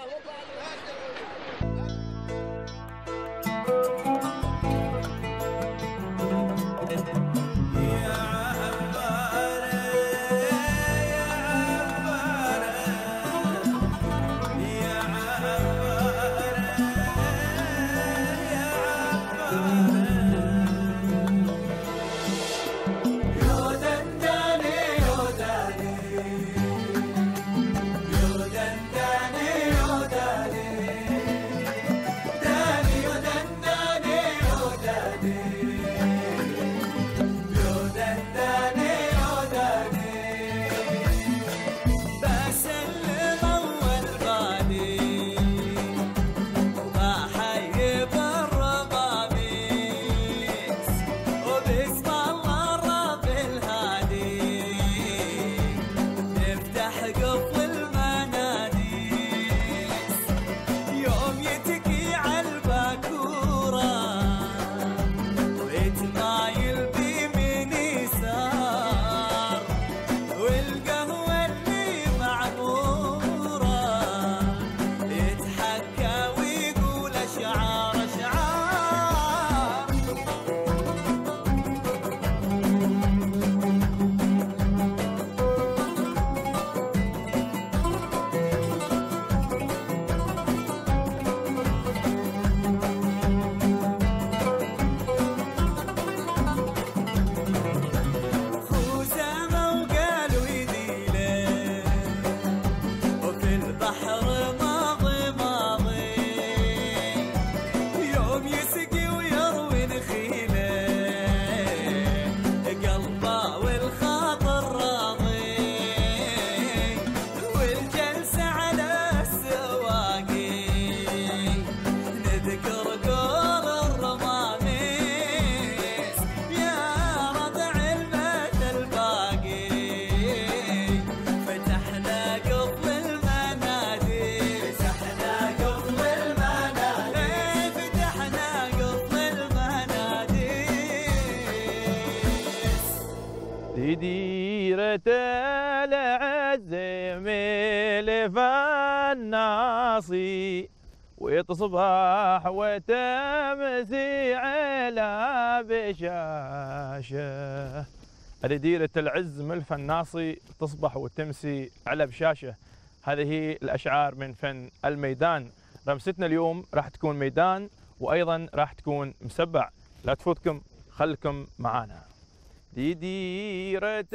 Opa, opa. تديرة العز ملف الناصي وتصبح وتمسي على بشاشة. ديرة العز ملف الناصي تصبح وتمسي على بشاشة. هذه الأشعار من فن الميدان. رمستنا اليوم راح تكون ميدان وأيضا راح تكون مسبع. لا تفوتكم خلكم معانا. دي ديرة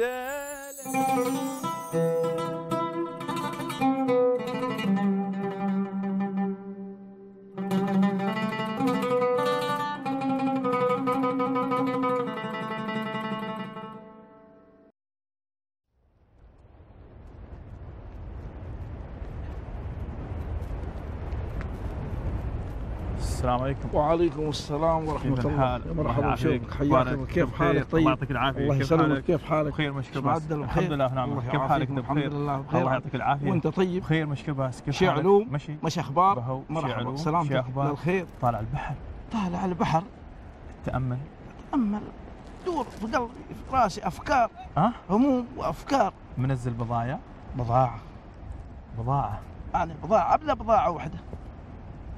السلام عليكم. وعليكم السلام ورحمة كيف الله. مرحبا. وشوفك حياك. كيف. حالك؟ طيب. الله يعطيك العافية. الله يسلمك. حالك؟ كيف حالك؟ بخير مشكور بس. الحمد لله الله كيف. حالك؟ بخير. لله. بخير. الله يعطيك العافية. وانت طيب؟ بخير مشكور بس. كيف شي؟ علوم؟ مشي. مش أخبار؟ مرحبا. سلامتك. أخبار؟ الخير؟ طالع البحر. طالع البحر. تأمل. تأمل. دور في قلبي. في راسي أفكار. ها؟ هموم وأفكار. منزل بضايع بضاعة. بضاعة. يعني بضاعة بلا بضاعة واحدة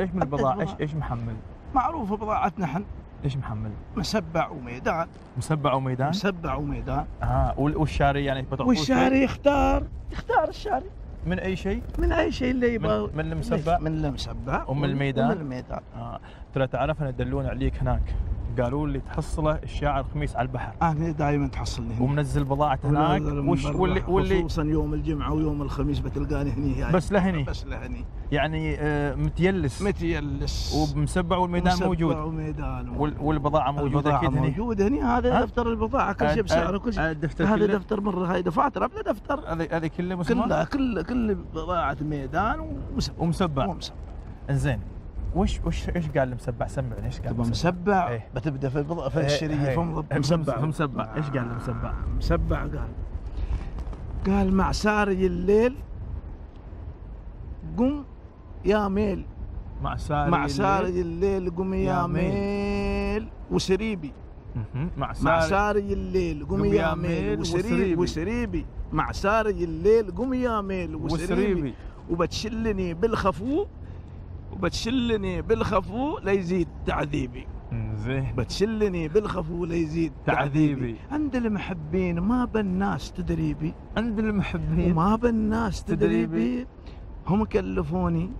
إيش من البضاعة إيش. إيش محمل؟ معروفة بضاعتنا إحنا إيش محمل؟ مسبع وميدان مسبع وميدان؟ مسبع وميدان آه وال- والشاري يعني بتعطوه؟ والشاري يختار يختار الشاري من أي شيء؟ من أي شيء اللي يبغى من- المسبع؟ من المسبع ومن الميدان؟ ومن الميدان آه ترى تعرف أنا دلون عليك هناك قالوا لي تحصله الشاعر خميس على البحر. أنا دائما تحصلني هنا. ومنزل بضاعة هناك وش واللي واللي خصوصا يوم الجمعة ويوم الخميس بتلقاني هني يعني بس لهني. بس لهني. يعني آه متيلس. متيلس. ومسبع والميدان مسبع موجود. وميدان. وال- والبضاعة موجودة البضاعة أكيد هني. موجود هني. هذا؟ دفتر البضاعة كل شيء بسعره كل شيء. هذا كله؟ دفتر مرة هاي دفاتر بلا دفتر. هذه هذه كله مسمار؟ كلها كل كل بضاعة ميدان ومسبع. ومسبع. ومسبع. إنزين. وش وش إيش قال المسبع سمعني إيش قال تبغى؟ مسبع إيه. بتبدأ في البضاعة في إيه، إيه. في مسبع مسبع إيش قال المسبع؟ مسبع قال قال مع ساري الليل قم يا ميل مع ساري مع. ساري الليل قم يا ميل. ميل وسريبي. مع مع ساري ساري الليل قم يا ميل وسريبي وسريبي. مع ساري الليل قم يا ميل وسريبي وسريبي وبتشلني بالخفو وبتشلني بالخفو ليزيد تعذيبي. زين بتشلني بالخفو ليزيد تعذيبي. عند المحبين ما بالناس تدريبي. عند المحبين. وما بالناس تدريبي. تدريبي. هم كلفوني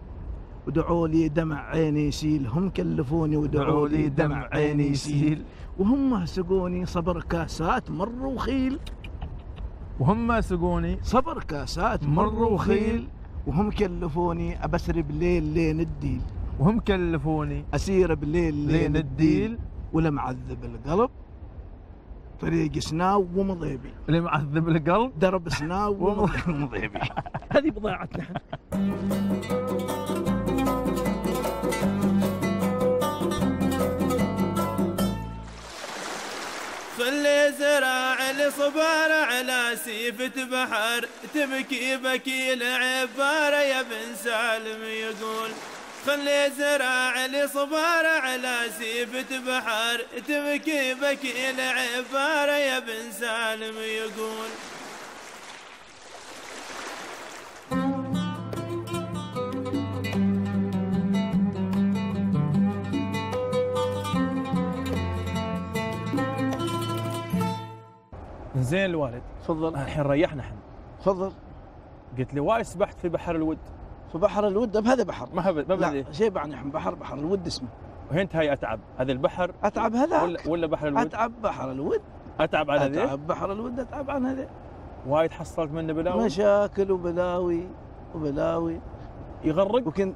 ودعوا لي دمع عيني يسيل هم كلفوني ودعوا لي دمع عيني يسيل وهم سقوني صبر كاسات مر وخيل وهم سقوني صبر كاسات مر وخيل وهم كلفوني ابسر بليل لين الديل وهم كلفوني أسير بليل لين الديل ولا معذب القلب طريق سناو ومضيبي. اللي معذب القلب. درب سناو ومضيبي. هذه بضاعتنا. إحنا خلي زراع الصبار على سيفة بحر تبكي بكي العبارة يا بن سالم يقول خلي زراع الصبار على سيفة بحر تبكي بكي العبارة يا بن سالم يقول. زين الوالد. تفضل. الحين ريحنا إحنا. تفضل. قلت لي وايد سبحت في بحر الود. في بحر الود؟ بهذا بحر. ما هب- ما بدري. لا شيء إحنا بحر بحر الود اسمه. وهنت هاي أتعب. هذا البحر. أتعب هذا ولا ولا بحر الود؟ أتعب بحر الود. أتعب على ذي؟ اتعب بحر الود أتعب عن هذا وايد حصلت منه بلاوي. مشاكل وبلاوي وبلاوي. يغرق؟ وكنت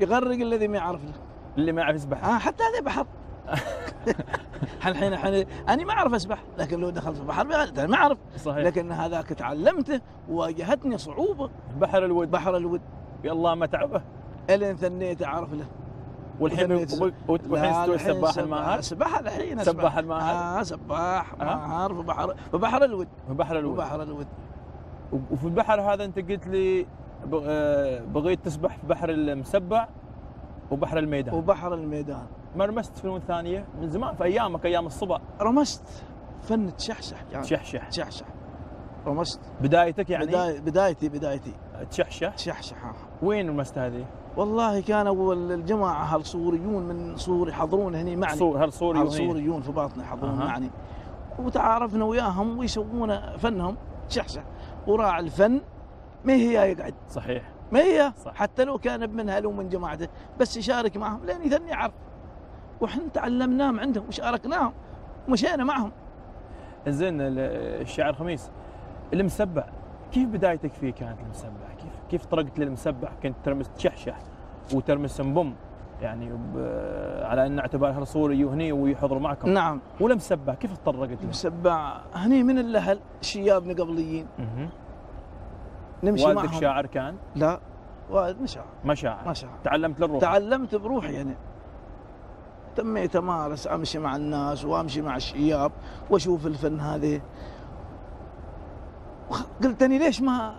يغرق الذي ما يعرف له. اللي ما يعرف يسبح آه حتى هذا بحر. الحين الحين أنا ما أعرف أسبح لكن لو دخلت في البحر أنا ما أعرف. صحيح. لكن هذاك تعلمته وواجهتني صعوبة. بحر الود. بحر الود. يلا ما تعبه الين ثنيت أعرف له. والحين والحين سباح- الماهر سباح الحين سباح. الماهر آه سباح آه. ماهر في بحر في بحر الود. في بحر الود. وبحر الود. و- وفي البحر هذا أنت قلت لي آه، بغيت تسبح في بحر المسبع وبحر الميدان. وبحر الميدان. ما رمست فنون ثانية من زمان في أيامك أيام الصبا. رمست فن تشحشح يعني. تشحشح. تشحشح. رمست بدايتك يعني؟ بداية بدايتي بدايتي. تشحشح؟ تشحشح آه. وين رمست هذه؟ والله كانوا الجماعة هالصوريون من صور يحضرون هني معنا صور هل صوري وهي. هالصوريون في باطن يحضرون أها. معنا وتعارفنا وياهم ويسوون فنهم. تشحشح. وراعي الفن ما هي يقعد. صحيح. ما هي؟ صح. حتى لو كان ابن هل ومن جماعته بس يشارك معهم لين يثني عرض. وإحنا تعلمناهم عندهم وشاركناهم ومشينا معهم. زين ال- الشاعر خميس. المسبع كيف بدايتك فيه كانت المسبع؟ كيف كيف طرقت للمسبع؟ كنت ترمس تشحشح وترمس بوم يعني على أن اعتبار صوري وهني ويحضروا معكم. نعم. ولا مسبع كيف تطرقت؟ له؟ مسبع هني من الأهل شيابنا قبليين. نمشي والدك معهم. شاعر كان؟ لا والد مشاعر ما شاعر. ما شاء تعلمت للروح؟ تعلمت بروحي يعني تميت أمارس أمشي مع الناس وأمشي مع الشياب وأشوف الفن هذه. قلت أني ليش ما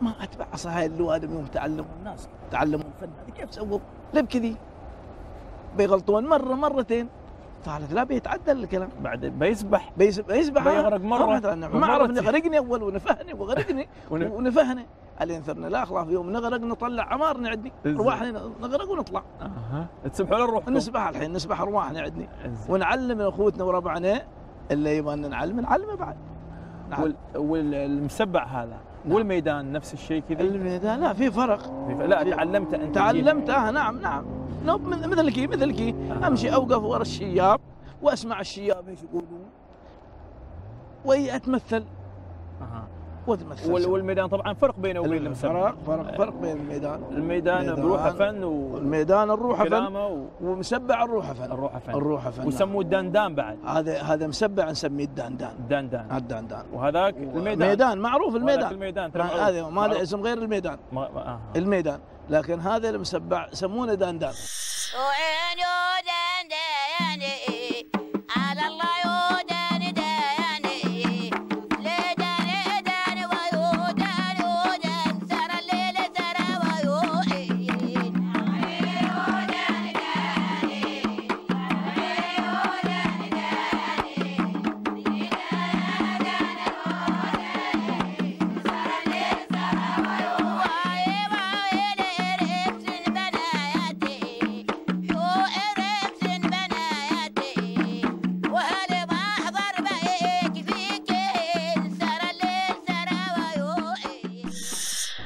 ما أتبع هاي الوادم يوم تعلموا الناس تعلموا الفن هذه كيف سووا؟ ليه بكذي؟ بيغلطون مرة مرتين. قالت لا بيتعدل الكلام. بعد بيسبح. بيس- بيسبح. بيغرق مرة. آه، ما اعرف ومرة نغرقني أول ونفهني وغرقني ون- ونفهني. الين ثرنا لا خلاص يوم نغرق نطلع. عمارنا عندي إزاي؟ ارواحنا نغرق ونطلع. أها. تسبحوا للروح نسبح الحين نسبح ارواحنا عندي. ونعلم أخوتنا وربعنا اللي يبغى نعلم نعلمه بعد. نعم. وال... والمسبع هذا نعم. والميدان نفس الشيء كذا الميدان لا في فرق. لا تعلمت أنت تعلمت آه نعم نعم. نوب مثلك مثلك أمشي أوقف ورا الشياب وأسمع الشياب إيش يقولون. واتمثل أها. واتمثل وال... والميدان طبعا فرق بينه وبين المسبع فرق فرق فرق بين الميدان. الميدان بروحه فن الميدان الروحه فن و... ومسبع الروحه فن. الروحه فن. الروحه فن. ويسموه الدندان بعد. هذا هذا مسبع نسميه الدندان. دندان. الدندان. وهذاك الميدان. الميدان معروف الميدان. الميدان. هذا ما له. اسم غير الميدان. ما... ما... آه. الميدان. لكن هذا المسبع يسمونه دندان.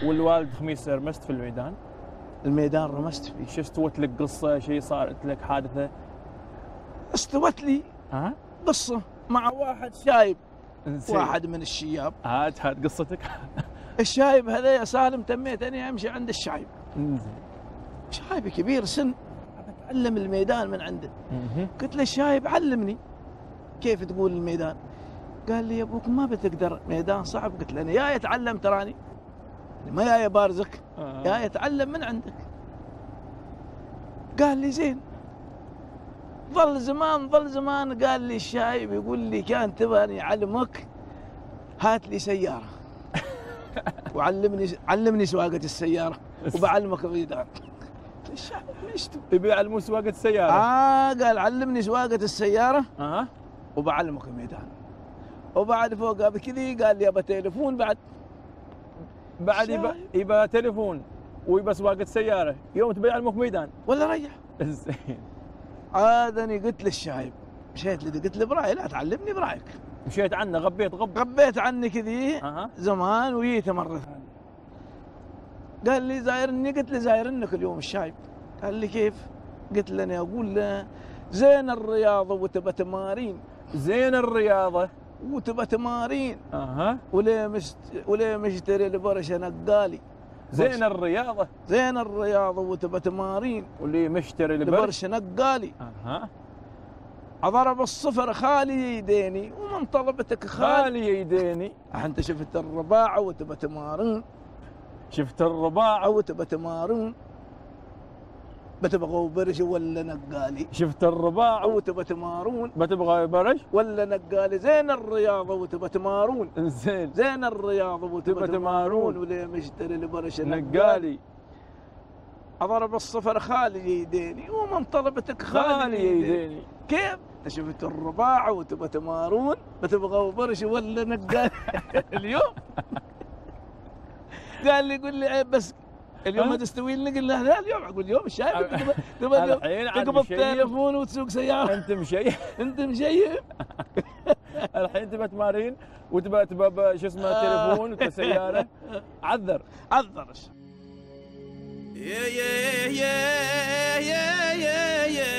والوالد خميس رمست في الميدان. الميدان رمست فيه. شو استوت لك قصة؟ شيء صارت لك حادثة؟ استوت لي ها؟ قصة مع واحد شايب. زين. واحد من الشياب. هات هات قصتك. الشايب هذا يا سالم تميت اني أمشي عند الشايب. زين. شايب كبير سن. أتعلم الميدان من عنده. قلت له الشايب علمني كيف تقول الميدان. قال لي يا أبوك ما بتقدر ميدان صعب. قلت له أنا يا أتعلم تراني. ما يا بارزك آه. يا يتعلم من عندك. قال لي زين ظل زمان ظل زمان قال لي الشايب يقول لي كان تبغى اعلمك هات لي سيارة. وعلمني علمني سواقة السيارة وبعلمك له الشايب ليش سواقة السيارة؟ آه قال علمني سواقة السيارة أها وبعلمك الميدان. وبعد فوقها بكذي قال لي أبى تليفون بعد بعد يبى شايب. يبى تليفون ويبى سواقه سياره يوم تبي يعلمك ميدان ولا ريح. زين عادني قلت للشايب. مشيت لي قلت له براي لا تعلمني برايك. مشيت عنه غبيت غب. غبيت عني كذي أها. زمان وجيت مرة. ثانية قال لي زايرني قلت له زايرنك اليوم الشايب. قال لي كيف؟ قلت له أنا أقول له زين الرياضة وتبى تمارين. زين الرياضة. وتبى تمارين. أها. وليه مست... وليه مشتري لبرشه نقالي. زين الرياضة. زين الرياضة وتبى تمارين. واللي مشتري البرش لبرشه نقالي. أها. أضرب الصفر خالي يديني ومن طلبتك خالي. خالي يديني. أنت شفت الرباعة وتبى تمارين. شفت الرباع أو تبى تمارين. بتبغوا برش ولا نقالي؟ شفت الرباع. أو تبى تمارون؟ بتبغى برش ولا نقالي؟ زين الرياضة وتبى تمارون؟ زين. زين الرياضة وتبى تبى تمارون. وليه مشتري لبرش نقالي نقالي. اضرب الصفر خالي يديني ومن طلبتك خالي يديني. كيف؟ شفت الرباعه وتبى تمارون؟ بتبغى برش ولا نقال اليوم؟ قال لي قول لي عيب بس اليوم؟ ما تستوي لي قلنا لا اليوم أقول اليوم شايف تقبض مشيب. تليفون وتسوق سيارة. أنت مشي أنت مشيب. الحين تبى تمارين وتبى تبى شو اسمه تليفون وتبى سيارة. عذر. عذر. يا يا يا يا